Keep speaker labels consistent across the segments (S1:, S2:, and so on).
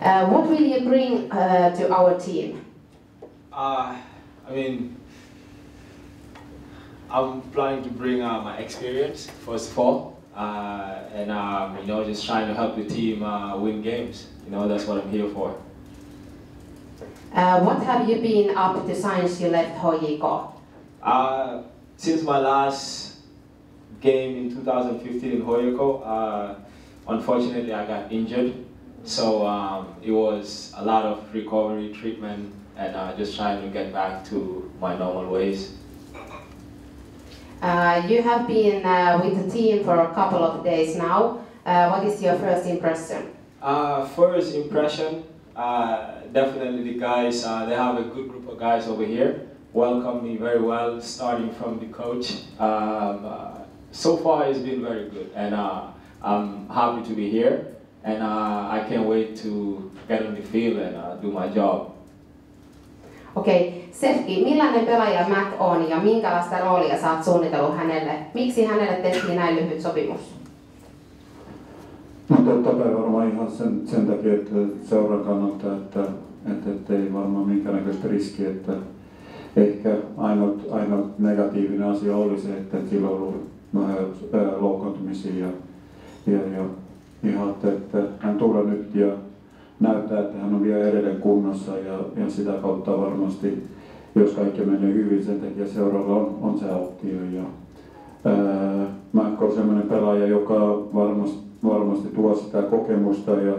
S1: Uh, what will you bring uh, to our team?
S2: Uh, I mean, I'm planning to bring uh, my experience first of all, uh, and um, you know, just trying to help the team uh, win games. You know, that's what I'm here for.
S1: Uh, what have you been up to since you left HJK?
S2: Uh, since my last game in 2015 in Hoyoko, uh, unfortunately I got injured, so um, it was a lot of recovery, treatment, and uh, just trying to get back to my normal ways.
S1: Uh, you have been uh, with the team for a couple of days now. Uh, what is your first impression?
S2: Uh, first impression, uh, definitely the guys, uh, they have a good group of guys over here. Welcome me very well, starting from the coach. Um, uh, so far it's been very good and uh, I'm happy to be here and uh, I can't wait to get on the field and uh, do my job.
S1: Okei, okay. Sefki, millainen pelaaja Mac on ja minkälaista roolia sä oot suunnitellut hänelle? Miksi hänelle tehtiin näin lyhyt sopimus?
S3: No totta kai varmaan ihan sen, sen takia, että seuran kannalta, että, että, että ei varmaan minkäännäköistä riskiä, että ehkä ainut, ainut negatiivinen asia oli se, että sillä on ollut loukkaantumisia ja, ja, ja ihan, että, hän tulee nyt ja näyttää, että hän on vielä edelleen kunnossa ja, ja sitä kautta varmasti, jos kaikki menee hyvin, sen takia seuraava on, on se optio. Ja, ää, Mäkkö on sellainen pelaaja, joka varmasti, varmasti tuo sitä kokemusta ja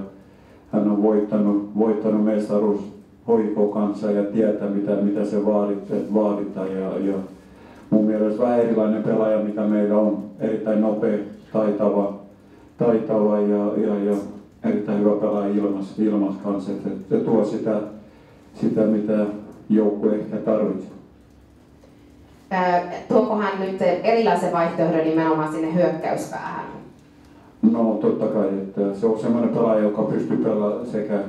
S3: hän on voittanut, voittanut mestaruus hoiko kanssa ja tietää mitä, mitä se vaaditaan ja, ja mun mielestä vähän erilainen pelaaja, mitä meillä on. Erittäin nopea, taitava, taitava ja, ja, ja erittäin hyvä pelaaja ilmas, ilmas kanssa. että se tuo sitä, sitä mitä joukkue ehkä tarvitsee.
S1: tuoko hän nyt erilaisen vaihtoehdon nimenomaan sinne hyökkäyspäähän?
S3: No totta kai, että se on semmoinen pelaaja, joka pystyy pelaamaan sekä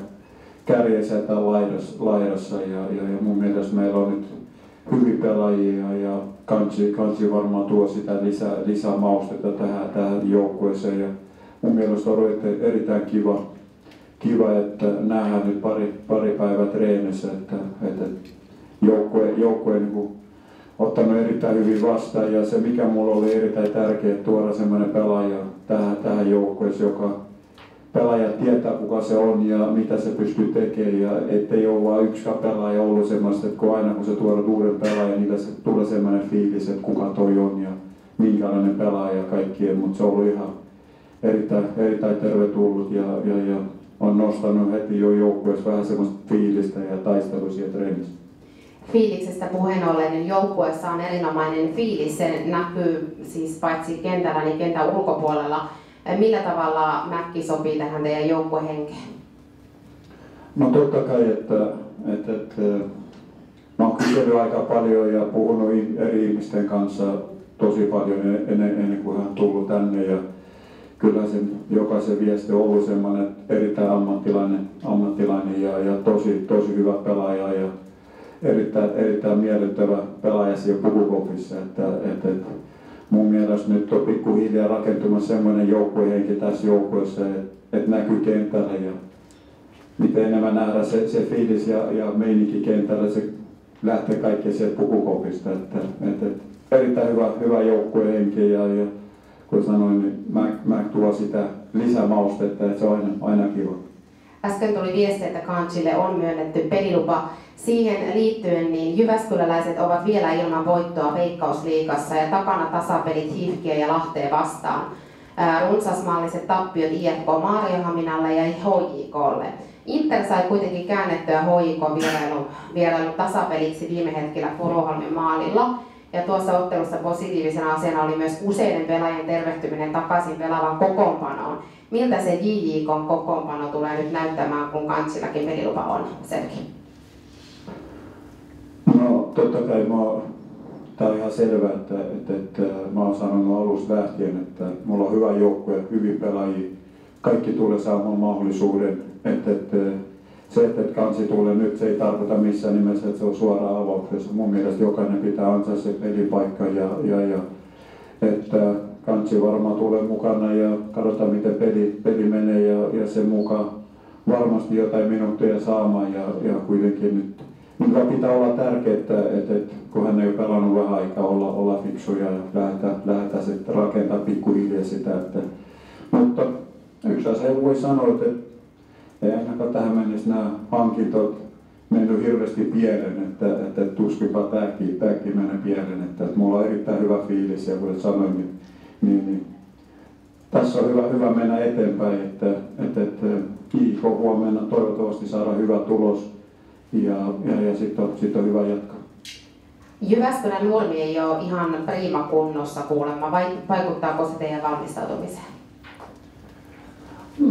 S3: kärjessä että laidassa, laidassa ja, ja, ja mun mielestä meillä on nyt hyviä pelaajia ja kansi, kansi varmaan tuo sitä lisää, lisää maustetta tähän, tähän joukkueeseen. Ja mun mielestä on erittäin kiva, kiva että nähdään nyt pari, pari päivää treenissä, että, että joukkue, joukkue niin ottanut erittäin hyvin vastaan. Ja se mikä mulla oli erittäin tärkeä tuoda semmoinen pelaaja tähän, tähän joukkueeseen, joka pelaaja tietää kuka se on ja mitä se pystyy tekemään ja ettei ole vain yksi pelaaja ollut semmoista, että kun aina kun se tuodaan uuden pelaajan, niin se tulee semmoinen fiilis, että kuka toi on ja minkälainen pelaaja ja kaikkien, mutta se on ollut ihan erittäin, erittäin tervetullut ja, ja, ja on nostanut heti jo joukkueessa vähän semmoista fiilistä ja taistelua siellä treenissä.
S1: Fiiliksestä puheen ollen, niin joukkueessa on erinomainen fiilis. Se näkyy siis paitsi kentällä, niin kentän ulkopuolella. Millä tavalla Mäkki sopii tähän teidän joukkuehenkeen?
S3: No totta kai, että, että, että mä oon kysellyt aika paljon ja puhunut eri ihmisten kanssa tosi paljon ennen, ennen kuin hän tullut tänne. Ja kyllä sen jokaisen viesti on ollut semmoinen erittäin ammattilainen, ammattilainen ja, ja tosi, tosi hyvä pelaaja ja erittäin, erittäin miellyttävä pelaaja siellä pukukopissa. Että, että, että mun mielestä nyt on pikkuhiljaa rakentumassa semmoinen joukkuehenki tässä joukkueessa, että, että näkyy kentällä ja miten enemmän nähdään se, se fiilis ja, ja meininki kentällä, se lähtee kaikki sieltä pukukopista. Että, että, että erittäin hyvä, hyvä joukkuehenki ja, ja kun sanoin, niin mä, mä tuo sitä lisämaustetta, että se on aina, aina kiva.
S1: Äsken tuli viesti, että Kanchille on myönnetty pelilupa. Siihen liittyen niin Jyväskyläläiset ovat vielä ilman voittoa Veikkausliigassa ja takana tasapelit Hifkiä ja Lahteen vastaan. Runsasmaalliset tappiot IFK Maariohaminalle ja HJKlle. Inter sai kuitenkin käännettyä HJK vierailu, vierailu tasapeliksi viime hetkellä Furuholmin maalilla. Ja tuossa ottelussa positiivisena asiana oli myös useiden pelaajien tervehtyminen takaisin pelaavan kokoonpanoon. Miltä se JJK kokoonpano tulee nyt näyttämään, kun kansillakin pelilupa on, Serki?
S3: No totta kai mä Tämä on ihan selvää, että, että, että mä oon sanonut alusta lähtien, että mulla on hyvä joukkue, hyvin pelaajia. Kaikki tulee saamaan mahdollisuuden. Että, että se, että kansi tulee nyt, se ei tarkoita missään nimessä, että se on suoraan avauksessa. Mun mielestä jokainen pitää antaa se pelipaikka ja, ja, ja että kansi varmaan tulee mukana ja katsotaan miten peli, peli menee ja, ja sen mukaan varmasti jotain minuutteja saamaan ja, ja kuitenkin nyt mikä pitää olla tärkeää, että, että, että kun hän ei ole pelannut vähän aikaa olla, olla fiksuja ja lähdetään, lähdetään sitten rakentaa pikkuhiljaa sitä. Että, mutta yksi asia voi sanoa, että ei ainakaan tähän mennessä nämä hankintot mennyt hirveästi pieleen, että, että, että tuskinpa tämäkin, tämäkin menee pieleen. Että, että mulla on erittäin hyvä fiilis ja kuten sanoin, niin, niin, niin tässä on hyvä, hyvä mennä eteenpäin, että, että, että IK huomenna toivottavasti saada hyvä tulos ja, ja, ja sitten on, sit on hyvä jatkaa.
S1: Jyväskylän Nurmi ei ole ihan prima kunnossa kuulemma. Vaikuttaako se teidän valmistautumiseen?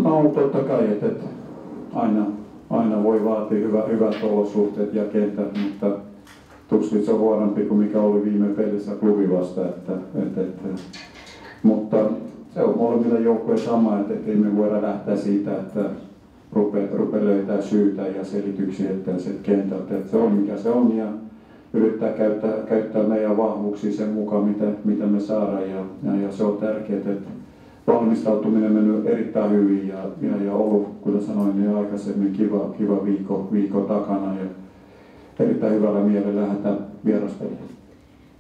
S3: No totta kai, että, että aina, aina voi vaatia hyvä, hyvät olosuhteet ja kentät, mutta tuskin se on huonompi kuin mikä oli viime pelissä klubi vasta. Että, että, että, mutta se on molemmilla joukkoja sama, että ei me voida lähteä siitä, että rupeaa rupe löytää syytä ja selityksiä, että se kentältä, että se on mikä se on ja yrittää käyttää, käyttää meidän vahvuuksia sen mukaan, mitä, mitä me saadaan ja, ja, ja se on tärkeää, että valmistautuminen on mennyt erittäin hyvin ja, ja, ja ollut, kuten sanoin niin aikaisemmin, kiva, kiva viikko, viikko takana ja erittäin hyvällä mielellä lähdetään vieraspeliin.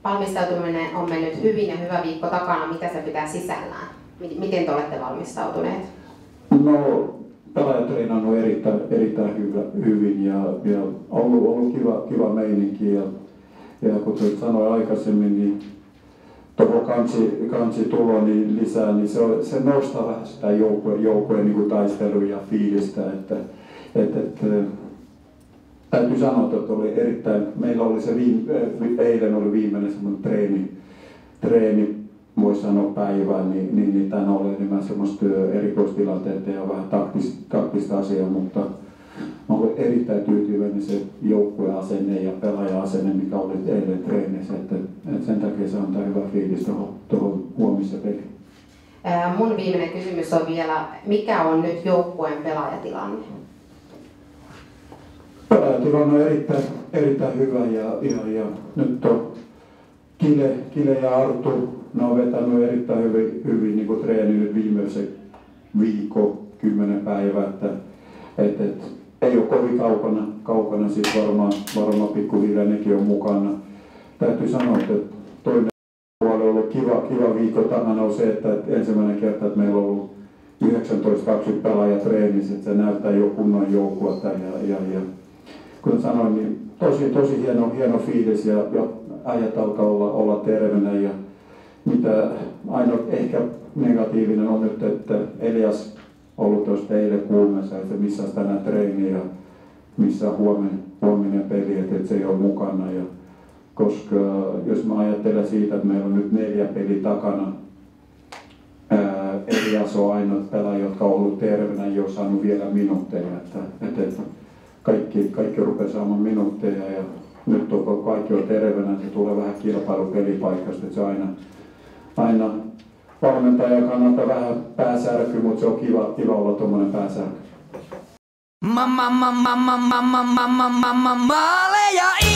S1: Valmistautuminen on mennyt hyvin ja hyvä viikko takana. Mitä se pitää sisällään? Miten te olette valmistautuneet?
S3: No, pelaajat treenannut erittäin, erittäin hyvä, hyvin ja, ja ollut, ollut kiva, kiva meininki. Ja, ja kuten sanoin aikaisemmin, niin kansi, kansi tulo niin lisää, niin se, se nostaa vähän sitä joukkueen, joukkueen niin taistelua ja fiilistä. Että, että, että, täytyy sanoa, että oli erittäin, meillä oli se viime, eilen oli viimeinen semmoinen treeni, treeni voi sanoa päivää, niin, niin, niin tämän oli enemmän semmoista erikoistilanteita ja vähän taktista, taktista asiaa, mutta mä olen erittäin tyytyväinen se joukkueasenne ja pelaaja-asenne, mikä oli eilen treenissä, että, että sen takia se antaa hyvä fiilis tuohon, tuohon huomiseen peliin.
S1: Mun viimeinen kysymys on vielä, mikä on nyt joukkueen pelaajatilanne?
S3: Pelaajatilanne on erittäin, erittäin hyvä ja, ja, ja nyt on Kile, Kile ja Artu ne on vetänyt erittäin hyvin, hyvin niin treeni nyt viimeisen viikko, kymmenen päivää, että et, et, ei ole kovin kaukana, kaukana siis varmaan, varmaan pikkuhiljaa nekin on mukana. Täytyy sanoa, että toinen puoli on ollut kiva, kiva viikko takana on se, että, että ensimmäinen kerta, että meillä on ollut 19-20 pelaajat treenissä, että se näyttää jo kunnon joukkuetta ja, ja, ja kuten sanoin, niin tosi, tosi hieno, hieno fiilis ja, ja äijät alkaa olla, olla terveenä ja mitä ainoa ehkä negatiivinen on nyt, että Elias ollut tuosta eilen kuumessa, että missä tänään treeni ja missä huomen, huominen peli, että se ei ole mukana. Ja, koska jos mä ajattelen siitä, että meillä on nyt neljä peli takana, ää, Elias on ainoa pelaaja, jotka on ollut terveenä, ei ole saanut vielä minuutteja. Että, että, että kaikki, kaikki rupeaa saamaan minuutteja ja nyt kun kaikki on terveenä, se tulee vähän kilpailu pelipaikasta, että se aina aina valmentajan kannalta vähän pääsärky, mutta se on kiva, kiva olla tuommoinen pääsärky.
S4: Mamma, mamma, mamma, mamma, mamma, mamma, maaleja